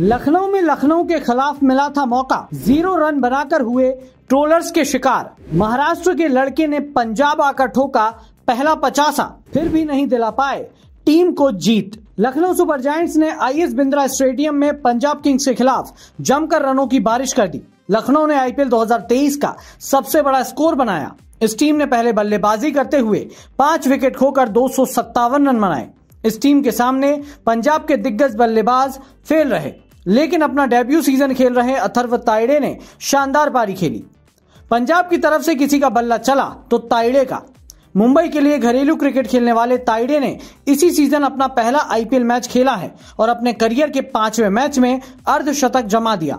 लखनऊ में लखनऊ के खिलाफ मिला था मौका। ज़ीरो रन बनाकर हुए ट्रोलर्स के शिकार। महाराष्ट्र के लड़के ने पंजाब आकर ठोका पहला पचासा, फिर भी नहीं दिला पाए। टीम को जीत। लखनऊ सुपर जायंट्स ने आईएस बिंद्रा स्टेडियम में पंजाब किंग्स के खिलाफ जमकर रनों की बारिश कर दी। लखनऊ ने आईपीएल 2023 का सबसे बड़ा स्कोर बनाया। इस टीम ने पहले बल्लेबाजी करते हुए पाँच विकेट खोकर दो सौ सत्तावन रन बनाए। इस टीम के सामने पंजाब के दिग्गज बल्लेबाज फेल रहे। लेकिन अपना डेब्यू सीज़न खेल रहे अथर्व ताइडे ने शानदार पारी खेली। पंजाब की तरफ़ से किसी का बल्ला चला तो ताइडे का। मुंबई के लिए घरेलू क्रिकेट खेलने वाले ताइडे ने इसी सीज़न अपना पहला आईपीएल मैच खेला है और अपने करियर के पाँचवें मैच में अर्धशतक जमा दिया।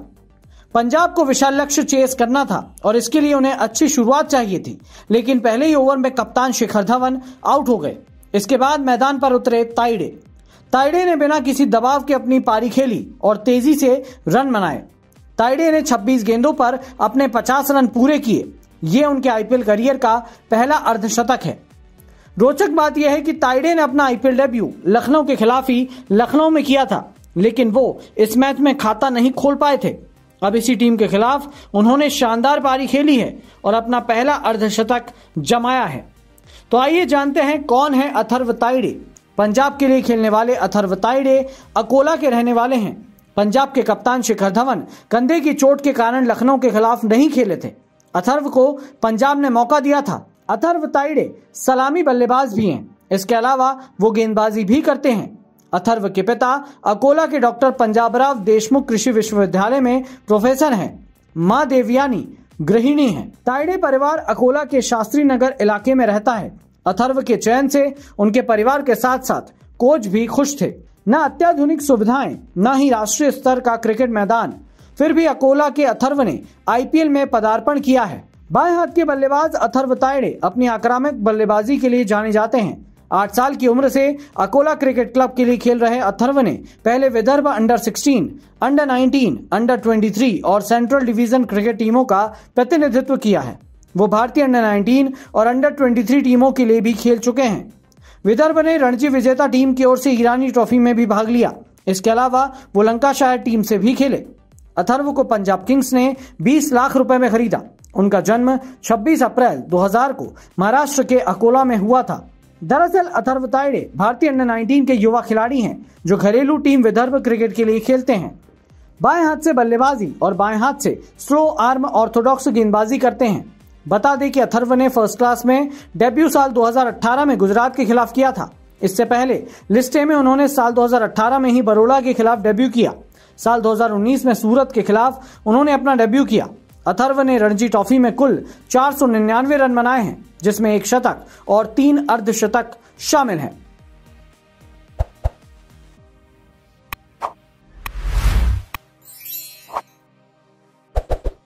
पंजाब को विशाल लक्ष्य चेस करना था और इसके लिए उन्हें अच्छी शुरुआत चाहिए थी, लेकिन पहले ही ओवर में कप्तान शिखर धवन आउट हो गए। इसके बाद मैदान पर उतरे ताइडे ताइडे ने बिना किसी दबाव के अपनी पारी खेली और तेज़ी से रन बनाए ताइडे ने 26 गेंदों पर अपने 50 रन पूरे किए। ये उनके आईपीएल करियर का पहला अर्धशतक है। रोचक बात यह है कि ताइडे ने अपना आईपीएल डेब्यू लखनऊ के खिलाफ ही लखनऊ में किया था, लेकिन वो इस मैच में खाता नहीं खोल पाए थे। अब इसी टीम के खिलाफ उन्होंने शानदार पारी खेली है और अपना पहला अर्धशतक जमाया है। तो आइए जानते हैं कौन है अथर्व ताइडे। पंजाब के लिए खेलने वाले अथर्व ताइडे अकोला के रहने वाले हैं। पंजाब के कप्तान शिखर धवन कंधे की चोट के कारण लखनऊ के खिलाफ नहीं खेले थे। अथर्व को पंजाब ने मौका दिया था। अथर्व ताइडे सलामी बल्लेबाज भी हैं। इसके अलावा वो गेंदबाजी भी करते हैं। अथर्व के पिता अकोला के डॉक्टर पंजाबराव देशमुख कृषि विश्वविद्यालय में प्रोफेसर हैं। माँ देवयानी गृहिणी हैं। ताइडे परिवार अकोला के शास्त्री नगर इलाके में रहता है। अथर्व के चयन से उनके परिवार के साथ साथ कोच भी खुश थे। न अत्याधुनिक सुविधाएँ न ही राष्ट्रीय स्तर का क्रिकेट मैदान। फिर भी अकोला के अथर्व ने आईपीएल में पदार्पण किया है। बाएँ हाथ के बल्लेबाज अथर्व तायड़े अपनी आक्रामक बल्लेबाजी के लिए जाने जाते हैं। आठ साल की उम्र से अकोला क्रिकेट क्लब के लिए खेल रहे अथर्व ने पहले विदर्भ अंडर 16, अंडर 19, अंडर 23 और सेंट्रल डिवीज़न क्रिकेट टीमों का प्रतिनिधित्व किया है। वो भारतीय अंडर 19 और अंडर 23 टीमों के लिए भी खेल चुके हैं। विदर्भ ने रणजी विजेता टीम की ओर से ईरानी ट्रॉफी में भी भाग लिया। इसके अलावा वो लंकाशायर टीम से भी खेले। अथर्व को पंजाब किंग्स ने 20 लाख रुपए में खरीदा। उनका जन्म 26 अप्रैल 2000 को महाराष्ट्र के अकोला में हुआ था। दरअसल अथर्व ताइडे भारतीय अंडर 19 के युवा खिलाड़ी हैं, जो घरेलू टीम विदर्भ क्रिकेट के लिए खेलते हैं। बाएँ हाथ से बल्लेबाजी और बाएँ हाथ से स्लो आर्म ऑर्थोडॉक्स गेंदबाजी करते हैं। बता दें कि अथर्व ने फ़र्स्ट क्लास में डेब्यू साल 2018 में गुजरात के खिलाफ किया था। इससे पहले लिस्टे में उन्होंने साल 2018 में ही बरोड़ा के खिलाफ डेब्यू किया। साल 2019 में सूरत के खिलाफ उन्होंने अपना डेब्यू किया। अथर्व ने रणजी ट्रॉफी में कुल चार सौ निन्यानवे रन बनाए हैं, जिसमें एक शतक और तीन अर्धशतक शामिल हैं।